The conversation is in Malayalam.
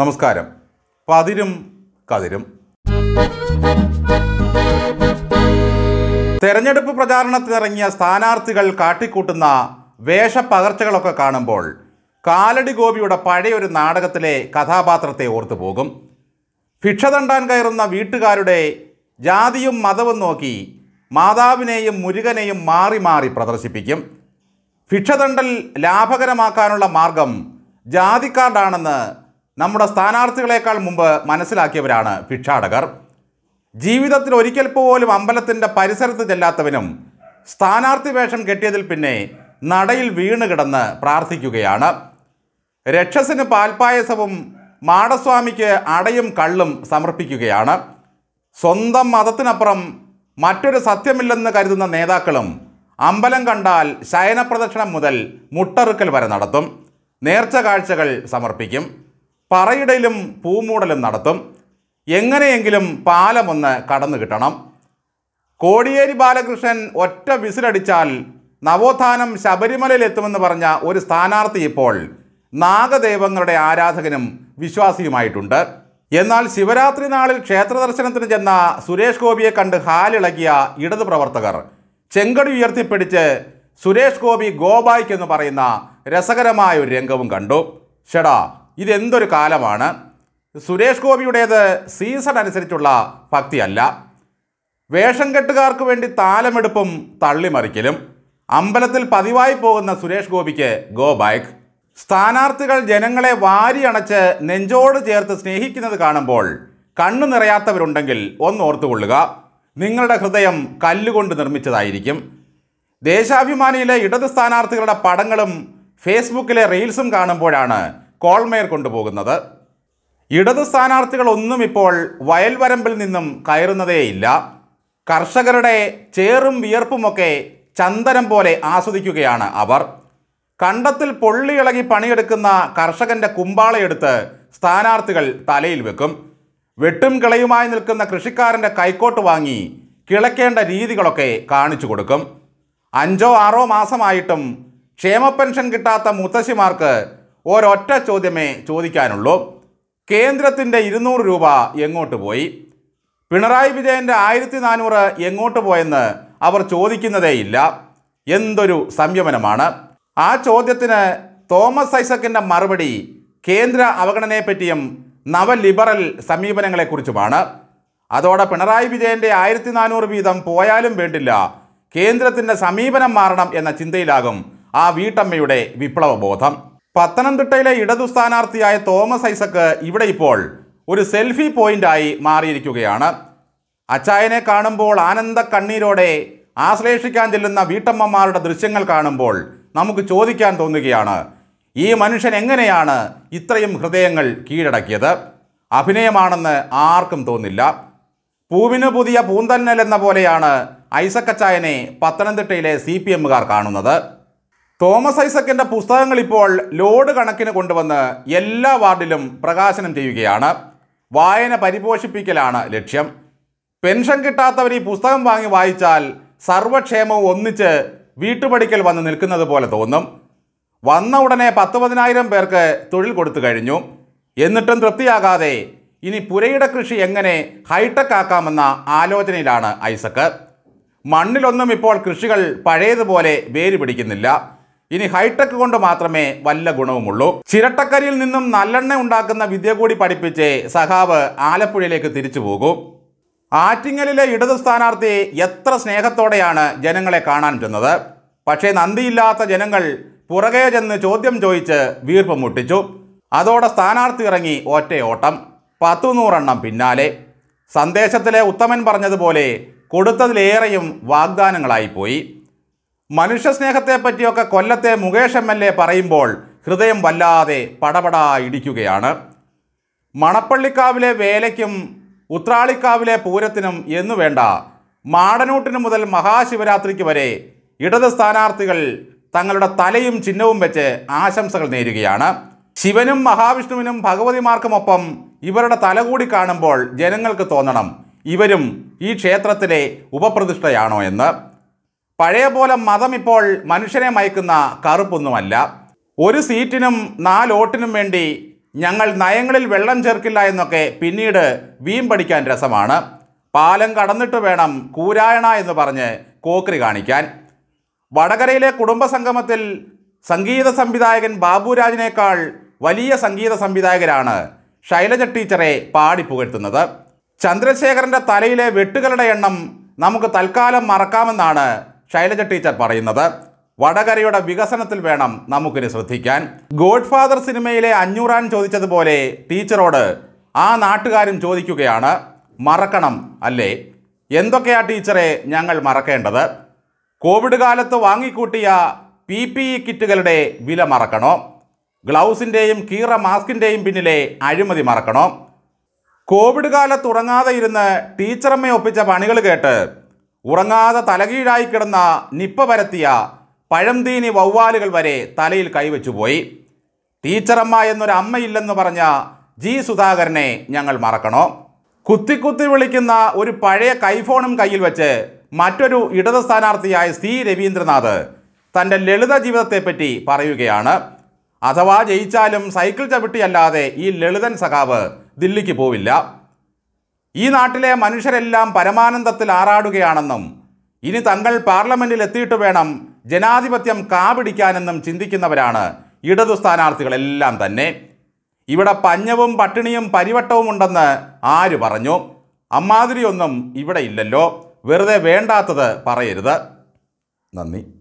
നമസ്കാരം. പതിരും കതിരും. തെരഞ്ഞെടുപ്പ് പ്രചാരണത്തിനിറങ്ങിയ സ്ഥാനാർത്ഥികൾ കാട്ടിക്കൂട്ടുന്ന വേഷപ്പകർച്ചകളൊക്കെ കാണുമ്പോൾ കാലടി ഗോപിയുടെ പഴയൊരു നാടകത്തിലെ കഥാപാത്രത്തെ ഓർത്തു പോകും. ഭിക്ഷ തണ്ടാൻ കയറുന്ന വീട്ടുകാരുടെ ജാതിയും മതവും നോക്കി മാതാവിനെയും മുരുകനെയും മാറി മാറി പ്രദർശിപ്പിക്കും. ഭിക്ഷതണ്ടൽ ലാഭകരമാക്കാനുള്ള മാർഗം ജാതിക്കാർഡാണെന്ന് നമ്മുടെ സ്ഥാനാർത്ഥികളെക്കാൾ മുമ്പ് മനസ്സിലാക്കിയവരാണ് ഭിക്ഷാടകർ. ജീവിതത്തിൽ ഒരിക്കൽ പോലും അമ്പലത്തിന്റെ പരിസരത്ത് ചെല്ലാത്തവനും സ്ഥാനാർത്ഥി വേഷം കെട്ടിയതിൽ പിന്നെ നടയിൽ വീണ് കിടന്ന് പ്രാർത്ഥിക്കുകയാണ്. രക്ഷസിന് പാൽപ്പായസവും മാടസ്വാമിക്ക് അടയും കള്ളും സമർപ്പിക്കുകയാണ്. സ്വന്തം മതത്തിനപ്പുറം മറ്റൊരു സത്യമില്ലെന്ന് കരുതുന്ന നേതാക്കളും അമ്പലം കണ്ടാൽ ശയനപ്രദക്ഷിണം മുതൽ മുട്ടറുക്കൽ വരെ നടത്തും. നേർച്ച കാഴ്ചകൾ സമർപ്പിക്കും. പറയിടയിലും പൂമൂടലും നടത്തും. എങ്ങനെയെങ്കിലും പാലമൊന്ന് കടന്നു കിട്ടണം. കോടിയേരി ബാലകൃഷ്ണൻ ഒറ്റ വിസിലടിച്ചാൽ നവോത്ഥാനം ശബരിമലയിലെത്തുമെന്ന് പറഞ്ഞ ഒരു സ്ഥാനാർത്ഥി ഇപ്പോൾ നാഗദേവങ്ങളുടെ ആരാധകനും വിശ്വാസിയുമായിട്ടുണ്ട്. എന്നാൽ ശിവരാത്രി നാളിൽ ക്ഷേത്ര ദർശനത്തിന് ചെന്ന സുരേഷ് ഗോപിയെ കണ്ട് ഹാലിളകിയ ഇടതു പ്രവർത്തകർ ചെങ്കടി ഉയർത്തിപ്പിടിച്ച് സുരേഷ് ഗോപി ഗോബായ്ക്ക് എന്ന് പറയുന്ന രസകരമായ ഒരു രംഗവും കണ്ടു. ഷെടാ ഇതെന്തൊരു കാലമാണ്? സുരേഷ് ഗോപിയുടേത് സീസൺ അനുസരിച്ചുള്ള ഭക്തിയല്ല. വേഷം കെട്ടുകാർക്ക് വേണ്ടി താലമെടുപ്പും തള്ളിമറിക്കലും. അമ്പലത്തിൽ പതിവായി പോകുന്ന സുരേഷ് ഗോപിക്ക് ഗോ ബാക്ക്. സ്ഥാനാർത്ഥികൾ ജനങ്ങളെ വാരിയണച്ച് നെഞ്ചോട് ചേർത്ത് സ്നേഹിക്കുന്നത് കാണുമ്പോൾ കണ്ണു നിറയാത്തവരുണ്ടെങ്കിൽ ഒന്ന് ഓർത്തുകൊള്ളുക. നിങ്ങളുടെ ഹൃദയം കല്ലുകൊണ്ട് നിർമ്മിച്ചതായിരിക്കും. ദേശാഭിമാനിയിലെ ഇടത് സ്ഥാനാർത്ഥികളുടെ പടങ്ങളും ഫേസ്ബുക്കിലെ റീൽസും കാണുമ്പോഴാണ് കോൾമേർ കൊണ്ടുപോകുന്നത്. ഇടത് സ്ഥാനാർത്ഥികളൊന്നും ഇപ്പോൾ വയൽവരമ്പിൽ നിന്നും കയറുന്നതേയില്ല. കർഷകരുടെ ചേറും വിയർപ്പുമൊക്കെ ചന്ദനം പോലെ ആസ്വദിക്കുകയാണ് അവർ. കണ്ടത്തിൽ പൊള്ളിയിളകി പണിയെടുക്കുന്ന കർഷകന്റെ കുമ്പാളയെടുത്ത് സ്ഥാനാർത്ഥികൾ തലയിൽ വെക്കും. വെട്ടും കിളയുമായി നിൽക്കുന്ന കൃഷിക്കാരന്റെ കൈക്കോട്ട് വാങ്ങി കിളയ്ക്കേണ്ട രീതികളൊക്കെ കാണിച്ചു കൊടുക്കും. അഞ്ചോ ആറോ മാസമായിട്ടും ക്ഷേമ പെൻഷൻ കിട്ടാത്ത മുത്തശ്ശിമാർക്ക് ഒരൊറ്റ ചോദ്യമേ ചോദിക്കാനുള്ളൂ. കേന്ദ്രത്തിന്റെ ഇരുന്നൂറ് രൂപ എങ്ങോട്ട് പോയി? പിണറായി വിജയന്റെ ആയിരത്തി നാനൂറ് എങ്ങോട്ട് പോയെന്ന് അവർ ചോദിക്കുന്നതേയില്ല. എന്തൊരു സംയമനമാണ്. ആ ചോദ്യത്തിന് തോമസ് ഐസക്കിന്റെ മറുപടി കേന്ദ്ര അവഗണനയെപ്പറ്റിയും നവലിബറൽ സമീപനങ്ങളെക്കുറിച്ചുമാണ്. അതോടെ പിണറായി വിജയന്റെ ആയിരത്തി നാനൂറ് വീതം പോയാലും വേണ്ടില്ല. കേന്ദ്രത്തിന്റെ സമീപനം മാറണം എന്ന ചിന്തയിലാകും ആ വീട്ടമ്മയുടെ വിപ്ലവബോധം. പത്തനംതിട്ടയിലെ ഇടതു സ്ഥാനാർത്ഥിയായ തോമസ് ഐസക്ക് ഇവിടെ ഇപ്പോൾ ഒരു സെൽഫി പോയിന്റായി മാറിയിരിക്കുകയാണ്. അച്ചായനെ കാണുമ്പോൾ ആനന്ദ കണ്ണീരോടെ ആശ്ലേഷിക്കാൻ ചെല്ലുന്ന വീട്ടമ്മമാരുടെ ദൃശ്യങ്ങൾ കാണുമ്പോൾ നമുക്ക് ചോദിക്കാൻ തോന്നുകയാണ് ഈ മനുഷ്യൻ എങ്ങനെയാണ് ഇത്രയും ഹൃദയങ്ങൾ കീഴടക്കിയത്? അഭിനയമാണെന്ന് ആർക്കും തോന്നില്ല. പൂവിന് പുതിയ പൂന്തന്നൽ എന്ന പോലെയാണ് ഐസക്കച്ചായനെ പത്തനംതിട്ടയിലെ സി പി എമ്മുകാർ കാണുന്നത്. തോമസ് ഐസക്കിന്റെ പുസ്തകങ്ങൾ ഇപ്പോൾ ലോഡ് കണക്കിന് കൊണ്ടുവന്ന് എല്ലാ വാർഡിലും പ്രകാശനം ചെയ്യുകയാണ്. വായന പരിപോഷിപ്പിക്കലാണ് ലക്ഷ്യം. പെൻഷൻ കിട്ടാത്തവർ ഈ പുസ്തകം വാങ്ങി വായിച്ചാൽ സർവക്ഷേമവും ഒന്നിച്ച് വീട്ടുപടിക്കൽ വന്ന് നിൽക്കുന്നത് പോലെ തോന്നും. വന്ന ഉടനെ പത്ത് പതിനായിരം പേർക്ക് തൊഴിൽ കൊടുത്തു കഴിഞ്ഞു. എന്നിട്ടും തൃപ്തിയാകാതെ ഇനി പുരയുടെ കൃഷി എങ്ങനെ ഹൈടെക് ആക്കാമെന്ന ആലോചനയിലാണ് ഐസക്ക്. മണ്ണിലൊന്നും ഇപ്പോൾ കൃഷികൾ പഴയതുപോലെ വേര് പിടിക്കുന്നില്ല ഇനി ഹൈടെക് കൊണ്ട് മാത്രമേ വല്ല ഗുണവുമുള്ളൂ. ചിരട്ടക്കരിയിൽ നിന്നും നല്ലെണ്ണ ഉണ്ടാക്കുന്ന വിദ്യ കൂടി പഠിപ്പിച്ച് സഖാവ് ആലപ്പുഴയിലേക്ക് തിരിച്ചു പോകും. ആറ്റിങ്ങലിലെ ഇടതു സ്ഥാനാർത്ഥി എത്ര സ്നേഹത്തോടെയാണ് ജനങ്ങളെ കാണാൻ ചെന്നത്. പക്ഷേ നന്ദിയില്ലാത്ത ജനങ്ങൾ പുറകെ ചെന്ന് ചോദ്യം ചോദിച്ച് വീർപ്പ് മുട്ടിച്ചു. അതോടെ സ്ഥാനാർത്ഥി ഇറങ്ങി ഒറ്റയോട്ടം. പത്തു നൂറെണ്ണം പിന്നാലെ. സന്ദേശത്തിലെ ഉത്തമൻ പറഞ്ഞതുപോലെ കൊടുത്തതിലേറെയും വാഗ്ദാനങ്ങളായിപ്പോയി മനുഷ്യസ്നേഹത്തെ പറ്റിയൊക്കെ കൊല്ലത്തെ മുകേഷ് എം എൽ എ പറയുമ്പോൾ ഹൃദയം വല്ലാതെ പടപടാ ഇടിക്കുകയാണ്. മണപ്പള്ളിക്കാവിലെ വേലയ്ക്കും ഉത്രാളിക്കാവിലെ പൂരത്തിനും എന്നു വേണ്ട മാടനൂട്ടിന് മുതൽ മഹാശിവരാത്രിക്ക് വരെ ഇടത് സ്ഥാനാർത്ഥികൾ തങ്ങളുടെ തലയും ചിഹ്നവും വെച്ച് ആശംസകൾ നേരുകയാണ്. ശിവനും മഹാവിഷ്ണുവിനും ഭഗവതിമാർക്കുമൊപ്പം ഇവരുടെ തല കൂടി കാണുമ്പോൾ ജനങ്ങൾക്ക് തോന്നണം ഇവരും ഈ ക്ഷേത്രത്തിലെ ഉപപ്രതിഷ്ഠയാണോ എന്ന്. പഴയ പോലെ മതം ഇപ്പോൾ മനുഷ്യനെ മയക്കുന്ന കറുപ്പൊന്നുമല്ല. ഒരു സീറ്റിനും നാലോട്ടിനും വേണ്ടി ഞങ്ങൾ നയങ്ങളിൽ വെള്ളം ചേർക്കില്ല എന്നൊക്കെ പിന്നീട് വീം പഠിക്കാൻ രസമാണ്. പാലം കടന്നിട്ട് വേണം കൂരായണ എന്ന് പറഞ്ഞ് കോക്രി കാണിക്കാൻ. വടകരയിലെ കുടുംബ സംഗമത്തിൽ സംഗീത സംവിധായകൻ ബാബുരാജിനേക്കാൾ വലിയ സംഗീത സംവിധായകരാണ് ശൈലജ ടീച്ചറെ പാടി പുകഴ്ത്തുന്നത്. ചന്ദ്രശേഖരന്റെ തലയിലെ വെട്ടുകളുടെ എണ്ണം നമുക്ക് തൽക്കാലം മറക്കാമെന്നാണ് ശൈലജ ടീച്ചർ പറയുന്നത് വടകരയുടെ വികസനത്തിൽ വേണം നമുക്കിനി ശ്രദ്ധിക്കാൻ. ഗോഡ് ഫാദർ സിനിമയിലെ അഞ്ഞൂറാൻ ചോദിച്ചതുപോലെ ടീച്ചറോട് ആ നാട്ടുകാരും ചോദിക്കുകയാണ് മറക്കണം അല്ലേ? എന്തൊക്കെയാ ടീച്ചറെ ഞങ്ങൾ മറക്കേണ്ടത്? കോവിഡ് കാലത്ത് വാങ്ങിക്കൂട്ടിയ പി പി ഇ കിറ്റുകളുടെ വില മറക്കണോ? ഗ്ലൗസിന്റെയും കീറ മാസ്കിന്റെയും പിന്നിലെ അഴിമതി മറക്കണോ? കോവിഡ് കാലത്ത് ഉറങ്ങാതെ ഇരുന്ന് ടീച്ചറമ്മയെ ഒപ്പിച്ച പണികൾ കേട്ട് ഉറങ്ങാതെ തലകീഴായി കിടന്ന നിപ്പ പരത്തിയ പഴംതീനി വവ്വാലുകൾ വരെ തലയിൽ കൈവച്ചു പോയി. ടീച്ചറമ്മ എന്നൊരു അമ്മയില്ലെന്ന് പറഞ്ഞ ജി സുധാകരനെ ഞങ്ങൾ മറക്കണോ? കുത്തി കുത്തി വിളിക്കുന്ന ഒരു പഴയ കൈഫോണും കയ്യിൽ വെച്ച് മറ്റൊരു ഇടത് സ്ഥാനാർത്ഥിയായ സി രവീന്ദ്രനാഥ് തന്റെ ലളിത ജീവിതത്തെപ്പറ്റി പറയുകയാണ്. അഥവാ ജയിച്ചാലും സൈക്കിൾ ചവിട്ടിയല്ലാതെ ഈ ലളിതൻ സഖാവ് ദില്ലിക്ക് പോവില്ല. ഈ നാട്ടിലെ മനുഷ്യരെല്ലാം പരമാനന്ദത്തിൽ ആറാടുകയാണെന്നും ഇനി തങ്ങൾ പാർലമെന്റിൽ എത്തിയിട്ട് വേണം ജനാധിപത്യം കാപിടിക്കാനെന്നും ചിന്തിക്കുന്നവരാണ് ഇടതു സ്ഥാനാർത്ഥികളെല്ലാം തന്നെ. ഇവിടെ പഞ്ഞവും പട്ടിണിയും പരിവട്ടവും ഉണ്ടെന്ന് ആര് പറഞ്ഞു? അമ്മാതിരിയൊന്നും ഇവിടെ ഇല്ലല്ലോ. വെറുതെ വേണ്ടാത്തത് പറയരുത്. നന്ദി.